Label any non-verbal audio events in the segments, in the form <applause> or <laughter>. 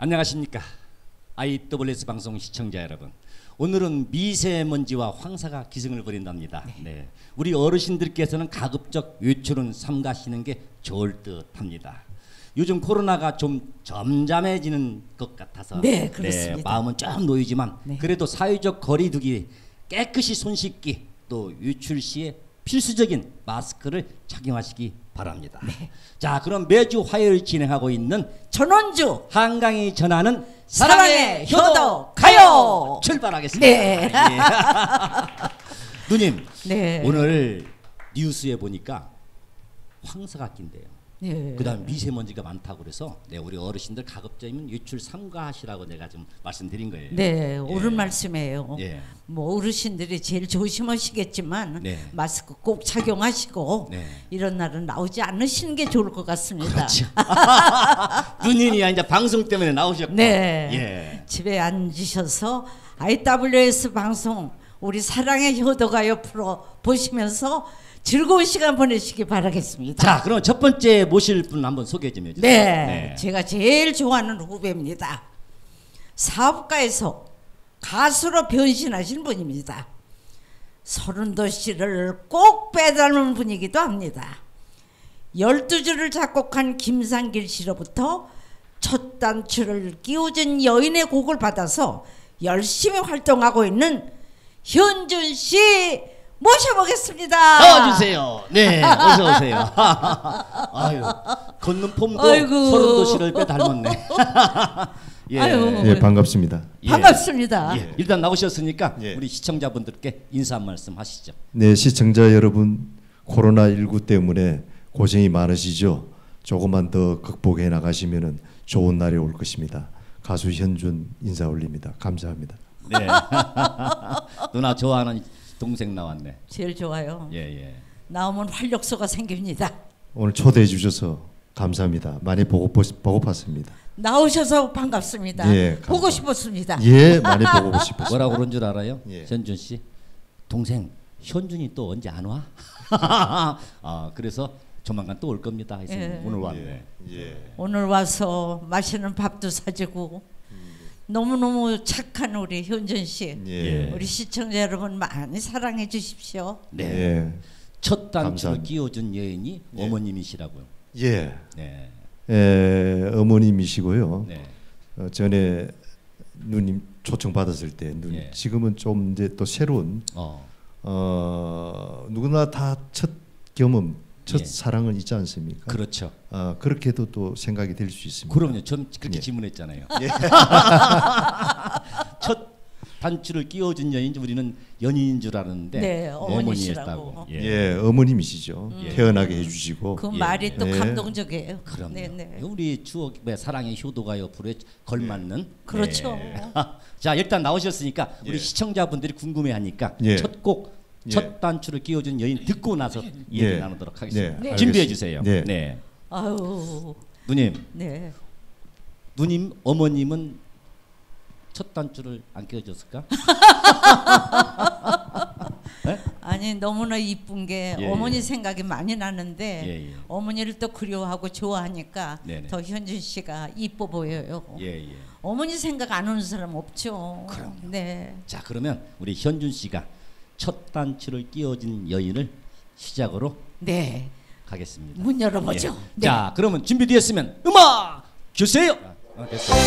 안녕하십니까 IWS 방송 시청자 여러분. 오늘은 미세먼지와 황사가 기승을 부린답니다. 네. 우리 어르신들께서는 가급적 외출은 삼가시는 게 좋을 듯합니다. 요즘 코로나가 좀 점잠해지는 것 같아서 네, 그렇습니다. 마음은 좀 놓이지만 네. 그래도 사회적 거리두기, 깨끗이 손 씻기, 또 외출 시에 필수적인 마스크를 착용하시기 바랍니다. 네. 자, 그럼 매주 화요일 진행하고 있는 전원주 한강이 전하는 사랑의 효도 가요. 출발하겠습니다. 네. 예. <laughs> 누님 네. 오늘 뉴스에 보니까 황사가 낀대요. 네. 그다음 미세먼지가 많다고 그래서 네, 우리 어르신들 가급적이면 외출 삼가하시라고 내가 좀 말씀드린 거예요. 네, 옳은 말씀이에요. 예. 뭐 어르신들이 제일 조심하시겠지만 네. 마스크 꼭 착용하시고 네. 이런 날은 나오지 않으시는 게 좋을 것 같습니다. 그렇죠. <laughs> 누님이 이제 방송 때문에 나오셨고. 네. 예. 집에 앉으셔서 IWS 방송 우리 사랑의 효도가요 프로 보시면서 즐거운 시간 보내시기 바라겠습니다. 자, 그럼 첫 번째 모실 분 한번 소개 좀 해주세요. 네, 제가 제일 좋아하는 후배입니다. 사업가에서 가수로 변신하신 분입니다. 서른도 씨를 꼭 빼닮은 분이기도 합니다. 열두 줄을 작곡한 김상길 씨로부터 첫 단추를 끼워준 여인의 곡을 받아서 열심히 활동하고 있는 현준 씨 모셔보겠습니다. 나와주세요. 네, 어서 오세요. <laughs> 아유, 걷는 폼도 아이고. 서른 도시를 빼 닮았네. <laughs> 예. 아유. 예, 반갑습니다. 예. 반갑습니다. 예. 일단 나오셨으니까 예. 우리 시청자분들께 인사 한 말씀 하시죠. 네, 시청자 여러분, 코로나 19 때문에 고생이 많으시죠? 조금만 더 극복해 나가시면 좋은 날이 올 것입니다. 가수 현준 인사 올립니다. 감사합니다. 네. <laughs> 누나 좋아하는 동생 나왔네. 제일 좋아요. 예, 예. 나오면 활력소가 생깁니다. 오늘 초대해 주셔서 감사합니다. 많이 보고 보고 봤습니다. 나오셔서 반갑습니다. 예, 감사합니다. 보고 싶었습니다. 예, 많이 보고 <laughs> 싶었습니다. 뭐라고 그런 줄 알아요? 예. 현준 씨. 동생 현준이 또 언제 안 와? <laughs> 아, 그래서 조만간 또 올 겁니다. 예. 오늘 왔네. 예. 오늘 와서 맛있는 밥도 사주고 너무너무 착한 우리 현준 씨. 예. 우리 시청자 여러분 많이 사랑해 주십시오. 네. 예. 첫 단추를. 끼워준 여인이 예. 어머님이시라고요. 예. 네. 예, 어머님이시고요. 네. 어, 전에 누님 초청 받았을 때 누님 예. 지금은 좀 이제 또 새로운 어. 어, 누구나 다 첫 경험, 첫 예. 사랑은 있지 않습니까? 그렇죠. 어, 그렇게도 또 생각이 될 수 있습니다. 그럼요. 전 그렇게 예. 질문했잖아요. <laughs> 첫 단추를 끼워준 여인 우리는 연인인 줄 알았는데 네. 어머니였다고. 예, 어머님이시죠. 예. 태어나게 해주시고. 그 예. 말이 또 예. 감동적이에요. 그럼요. 네, 네. 우리 추억 의 사랑의 효도가요 불에 걸맞는 그렇죠. 네. <laughs> 자 일단 나오셨으니까 우리 예. 시청자분들이 궁금해하니까 예. 첫곡 예. 첫 단추를 끼워준 여인 듣고 나서 얘기 예. 나누도록 하겠습니다. 네, 준비해 알겠습니다. 주세요. 네. 네. 아유, 누님, 네. 누님 어머님은 첫 단추를 안 끼워줬을까? <laughs> 아니 너무나 이쁜 게 예, 어머니 예. 생각이 많이 나는데 예, 예. 어머니를 또 그리워하고 좋아하니까 네네. 더 현준 씨가 이뻐 보여요. 예, 예. 어머니 생각 안 오는 사람 없죠. 그럼요. 네. 자 그러면 우리 현준 씨가 첫 단추를 끼워준 여인을 시작으로 네. 가겠습니다. 문 열어보죠. 예. 네. 자, 그러면 준비되었으면 음악 주세요. 아, 됐어요.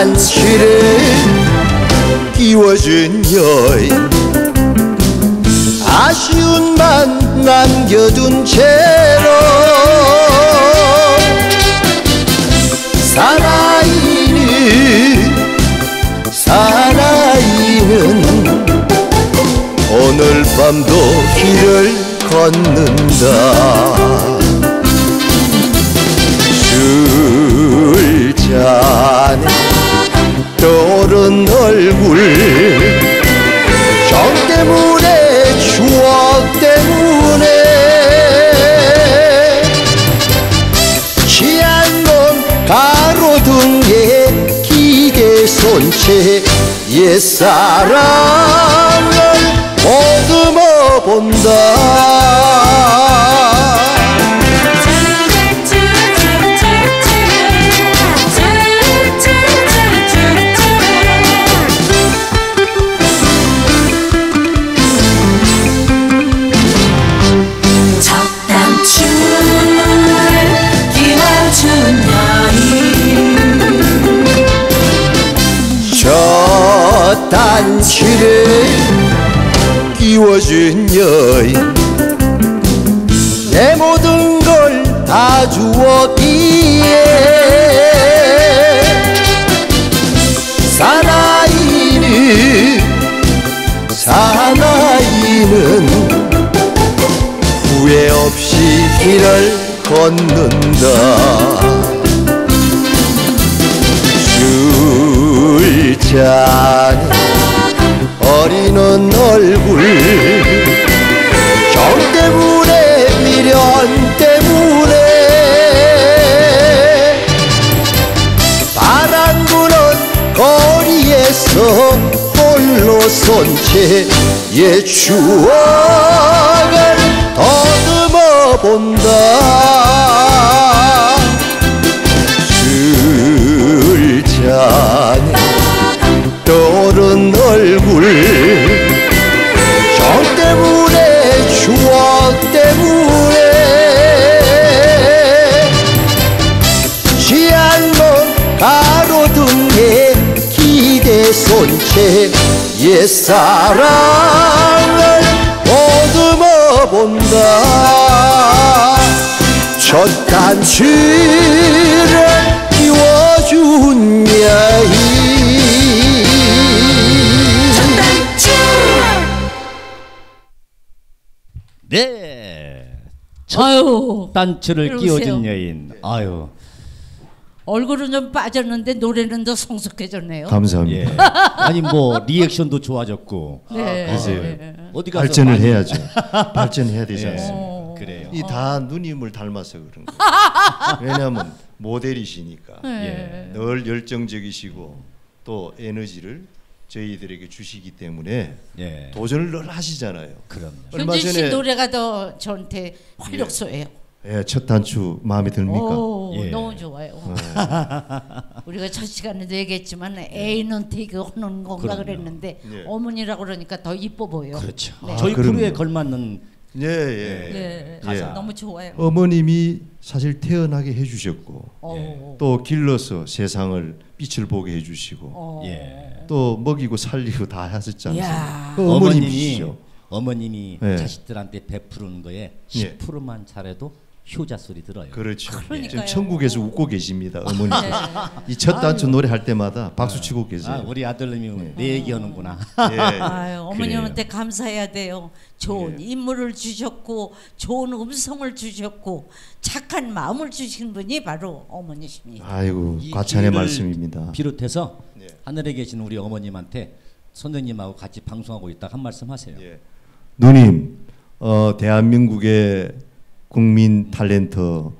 첫 단추를 끼워준 여인. 아쉬운 만 남겨둔 채로 사나이는 사나이는 오늘 밤도 길을 걷는다. 술잔에 얼굴. 정 때문에 추억 때문에. 취한 건 가로등에 기대 손채. 옛사랑을 보듬어 본다 단추를 끼워준 여인. 내 모든 걸 다 주었기에 사나이는 사나이는 후회 없이 길을 걷는다. 술잔 어리는 얼굴. 정 때문에 미련 때문에. 바람 부는 거리에서 홀로 손채 옛 추억을 더듬어 본다 손채 옛사랑을 보듬어 본다 첫 단추를 끼워준 여인 네. 아유 단추를. 끼워준 여인. 아유. 얼굴은 좀 빠졌는데 노래는 더 성숙해졌네요. 감사합니다. 예. <laughs> 아니 뭐 리액션도 좋아졌고. 네. 글쎄요. 네. 어디 가서 발전을 많이- 해야죠. <laughs> 발전해야 되지 예. 않습니까? 어. 그래요. 이 다 누님을 닮아서 그런 거예요. <laughs> 왜냐하면 모델이시니까 네. 늘 열정적이시고 또 에너지를 저희들에게 주시기 때문에 예. 도전을 늘 하시잖아요. 그럼요. 얼마 현진 씨 전에 노래가 더 저한테 활력소예요. 예, 첫 단추 마음에 듭니까? 오, 예. 너무 좋아요. <laughs> 우리가 첫 시간에도 얘기했지만 애인은 되게 하는 건가 그럼요. 그랬는데 예. 어머니라고 그러니까 더 이뻐 보여. 그렇죠. 네. 저희 아, 그럼요. 프로에 걸맞는 예, 예. 네, 예. 너무 좋아요. 어머님이 사실 태어나게 해 주셨고 어, 또 길러서 세상을 빛을 보게 해 주시고 어. 예. 또 먹이고 살리고 다. 않습니까? 그 어머님이. 어머님이 예. 자식들한테 베푸는 거에 예. 10%만 잘해도 효자 소리 들어요. 그렇죠. 그러니까요. 지금 천국에서 웃고 계십니다, 어머니. 네. 이첫 단추 노래 할 때마다 박수 치고 계세요. 아, 우리 아들님이 내 얘기하는구나. 예. <laughs> 아유, 어머님한테 감사해야 돼요. 좋은 예. 인물을 주셨고 좋은 음성을 주셨고 착한 마음을 주신 분이 바로 어머니십니다. 아이고 이 과찬의 말씀입니다. 비롯해서 예. 하늘에 계신 우리 어머님한테 선생님하고 같이 방송하고 있다 한 말씀 하세요. 예. 누님, 어, 대한민국의 국민 탤런트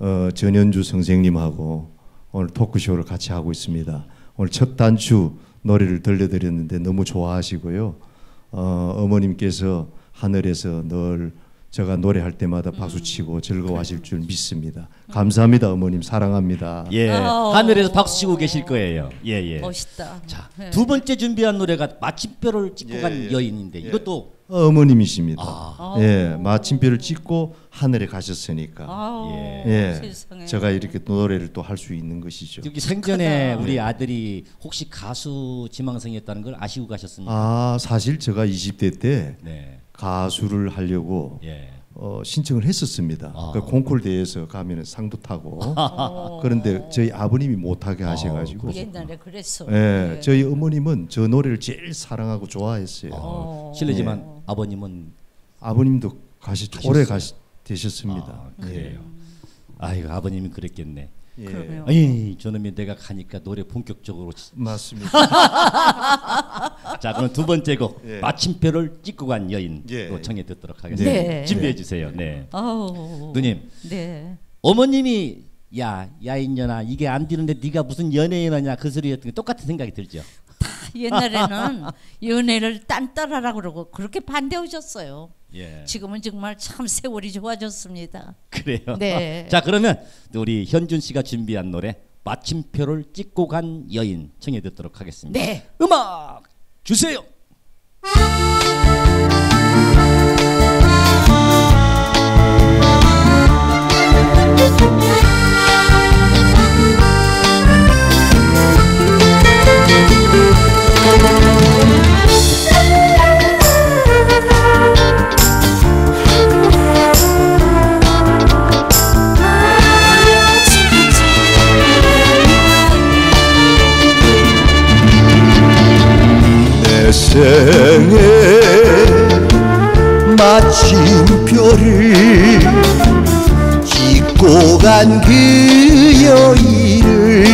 어, 전현주 선생님하고 오늘 토크쇼를 같이 하고 있습니다. 오늘 첫 단추 노래를 들려드렸는데 너무 좋아하시고요. 어, 어머님께서 하늘에서 늘 제가 노래할 때마다 박수 치고 즐거워하실 줄 믿습니다. 감사합니다, 어머님 사랑합니다. 예, 어. 하늘에서 박수 치고 계실 거예요. 예, 예. 멋있다. 자, 네. 두 번째 준비한 노래가 마침표를 찍고 예, 간 예. 여인인데 예. 이것도 어머님이십니다. 아. 예, 마침표를 찍고 하늘에 가셨으니까. 아우, 예. 예, 세상에. 제가 이렇게 또 노래를 또 할 수 있는 것이죠. 여기 생전에. 우리 아들이 혹시 가수 지망생이었다는 걸 아시고 가셨습니까? 아 사실 제가 20대 때 네. 가수를 하려고 예. 어, 신청을 했었습니다. 아. 그 콩쿨 대회에서 가면 상도 타고 <laughs> 그런데 저희 아버님이 못하게 하셔가지고 옛날에 그랬어. 예, 예. 저희 어머님은 저 노래를 제일 사랑하고 좋아했어요. 어, 실례지만 아버님은 아버님도 가시 가셨어요? 오래 가시 되셨습니다. 아, 그래요. 아이고 아버님이 그랬겠네. 예. 아이 저놈이 내가 가니까 노래 본격적으로 치- 맞습니다. <laughs> 자 그럼 두 번째 곡 예. 마침표를 찍고 간 여인 예. 또 청해 듣도록 하겠습니다. 네. 준비해 주세요. 네. 아우. 누님 네. 어머님이 야 야인년아 이게 안 되는데 네가 무슨 연예인이냐 그 소리였던 게 똑같은 생각이 들죠. <laughs> 옛날에는 연애를 딴따라라 그러고 그렇게 반대하셨어요. 예. 지금은 정말 참 세월이 좋아졌습니다. 그래요. 네. <laughs> 자 그러면 우리 현준 씨가 준비한 노래 마침표를 찍고 간 여인 청해 듣도록 하겠습니다. 네. 음악 주세요. 내 생에 마침표를 찍고 간 그 여인을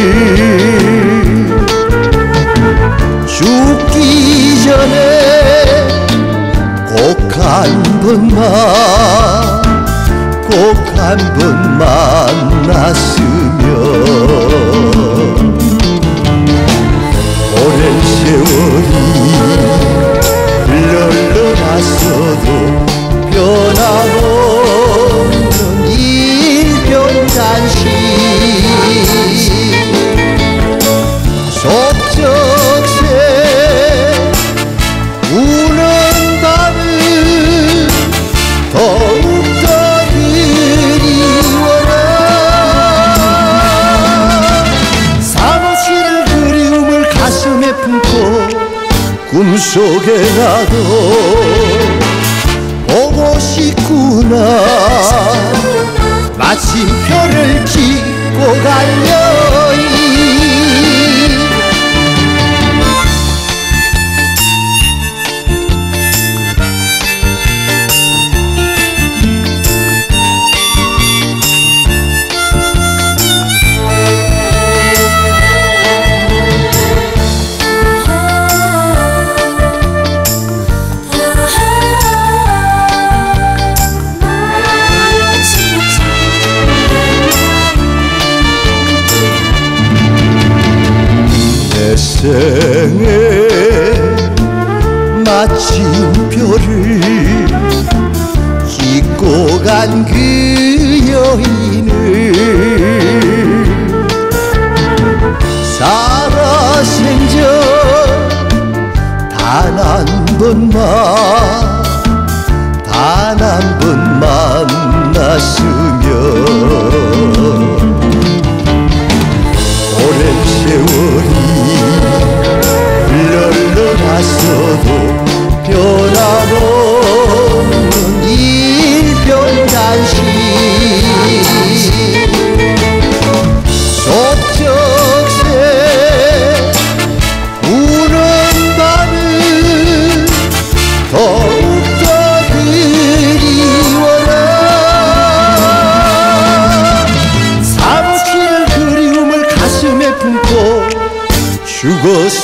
죽기 전에 꼭 한 번만 꼭 한 번 만났으면 오랜 세월이 흘러갔어도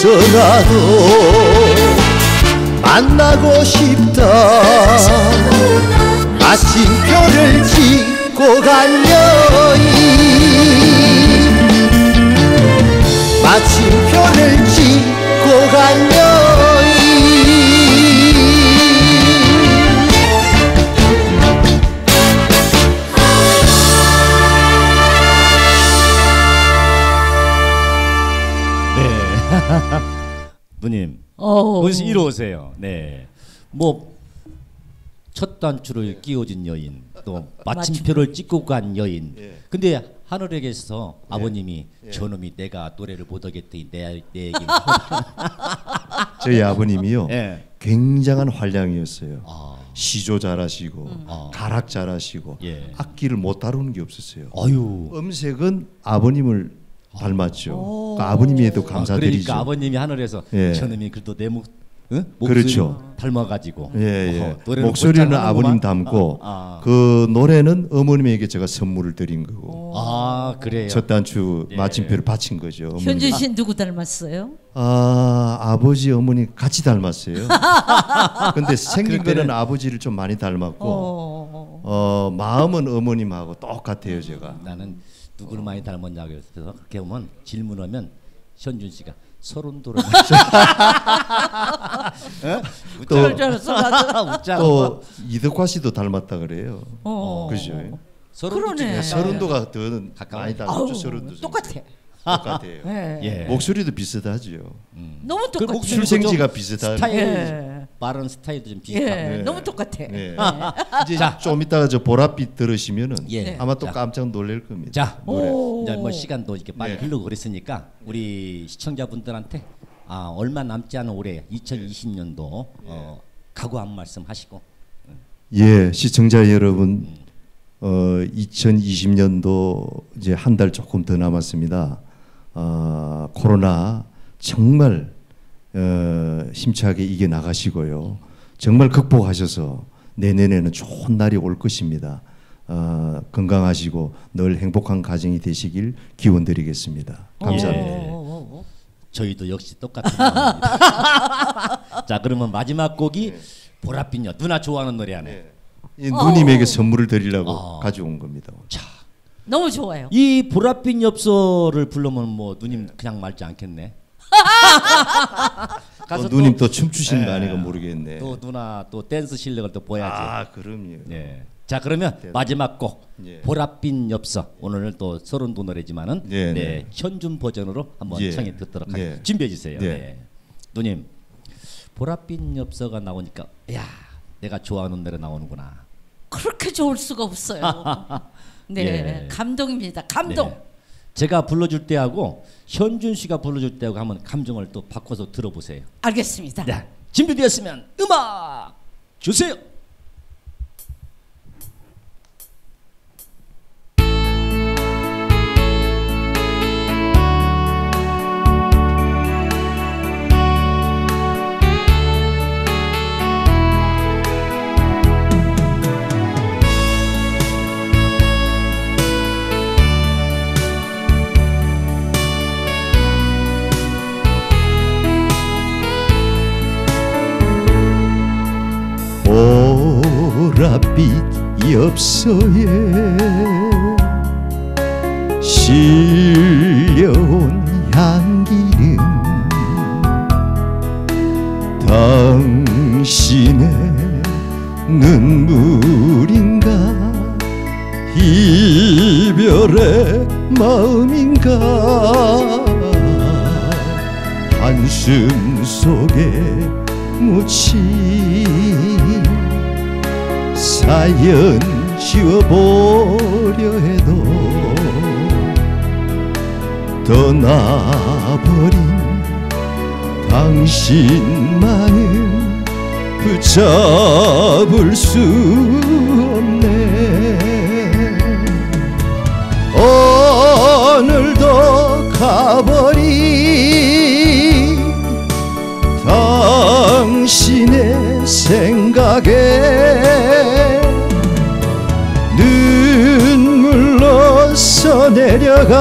나도 만나고 싶다. 마침표를 찍고 간 여인 마침표를 <laughs> 누님 어. 무슨 이리 오세요. 네. 뭐 첫 단추를 끼워준 여인, 또 마침표를 찍고 간 여인. 예. 근데 하늘에 계셔서 아버님이 저놈이 내가 노래를 못하겠더니 내, 내 얘기. <laughs> 저희 아버님이요 예. 굉장한 활량이었어요. 아, 시조 잘하시고 아. 가락 잘하시고 예. 악기를 못 다루는 게 없었어요. 아유. 음색은 아버님을 닮았죠. 그러니까 아버님에도 아, 감사드리죠. 그러니까 아버님이 하늘에서 예. 저놈이 그래도 내 목 응? 목소리 그렇죠. 닮아가지고. 예, 예. 목소리는 아버님. 닮고 아, 아. 그 노래는 어머님에게 제가 선물을 드린 거고 아, 그래요. 첫 단추 예. 마침표를 바친 거죠. 어머님이. 현준 씨 누구 닮았어요? 아 아버지 어머니 같이 닮았어요. <laughs> 근데 생긴 거는 아버지를 좀 많이 닮았고 어. 어 마음은 어머님하고 똑같아요 제가. 나는 누구를 많이 닮았냐고 해서 그렇게 보면 질문하면 현준 씨가 서른 도를 <laughs> 또-. <laughs> 또 이덕화 씨도 닮았다 그래요. 어. 그죠? 서른 그러네. 서른도가 더 가까워요. 많이 닮았죠. 서른도 똑같아. 똑같아요. 예. <laughs> 예. 목소리도 비슷하죠. 너무 그 똑같아. 목소리 출생지가 비슷하고. 스타일 예. 빠른 스타일도 좀 예. 비슷하고. 네. 너무 똑같아. 네. 이제 좀 이따가 저 보랏빛 들으시면은 예. 아마 또 자. 깜짝 놀랄 겁니다. 자, 노래. 이제 뭐 시간도 이렇게 빨리 네. 흐르고 그랬으니까 우리 시청자분들한테 아, 얼마 남지 않은 올해 2020년도 어, 각오 한 말씀 하시고 예, 시청자 여러분, 어, 2020년도 이제 한 달 조금 더 남았습니다. 어, 코로나 정말 어, 힘차게 이겨 나가시고요. 정말 극복하셔서 내년에는 좋은 날이 올 것입니다. 어, 건강하시고 늘 행복한 가정이 되시길 기원 드리겠습니다. 감사합니다. 예. 어. 저희도 역시 똑같은 마음입니다. <laughs> 자, 그러면 마지막 곡이 네. 보랏빛녀 누나 좋아하는 노래 하네. 이 누님에게 선물을 드리려고 어. 가져온 겁니다. 자, 너무 좋아요. 이 보랏빛 엽서를 부르면 뭐 누님 그냥 말지 않겠네. <laughs> 또 누님 또 춤추시는 거 예. 아닌가 모르겠네. 또 누나 또 댄스 실력을 또 보야지. 아, 그럼요. 예. 자 그러면 마지막 곡 예. 보랏빛 엽서 오늘은 또 서른도 노래지만은 예, 네, 네. 현준 버전으로 한번 예. 청해 듣도록 네. 하겠습니다. 준비해 주세요. 네. 네. 누님 보랏빛 엽서가 나오니까 야 내가 좋아하는 노래 나오는구나. 그렇게 좋을 수가 없어요. <laughs> 네, 예. 감동입니다. 감동. 네. 제가 불러줄 때하고 현준 씨가 불러줄 때하고 한번 감정을 또 바꿔서 들어보세요. 알겠습니다. 네. 준비되었으면 음악 주세요. 엽서에 실려온 향기는 당신의 눈물인가? 이별의 마음인가? 한숨 속에 묻힌 사연 지워보려 해도 떠나버린 당신 마음 붙잡을 수 없네. 오늘도 가버린 당신의 생각에 눈물로 써내려가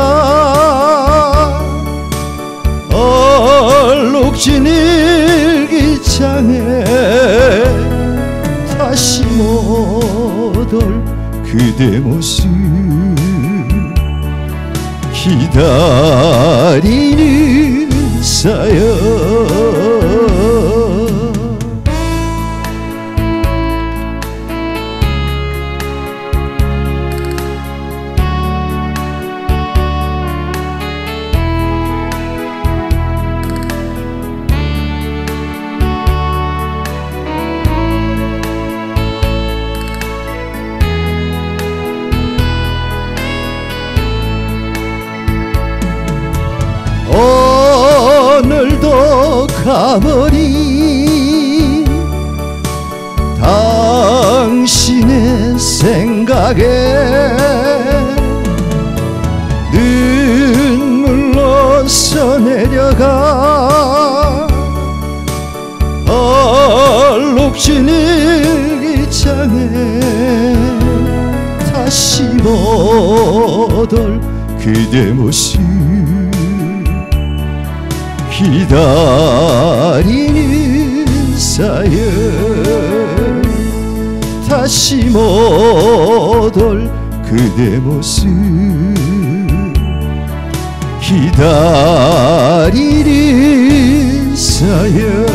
얼룩진 일기장에 다시 못 올 그대 모습 기다리는 사연 가버린 당신의 생각에 눈물로 써내려가 곱진 일기장에 다시 못올 그대 모습 기다리는 사연 다시 못올 그대 모습. 기다리는 사연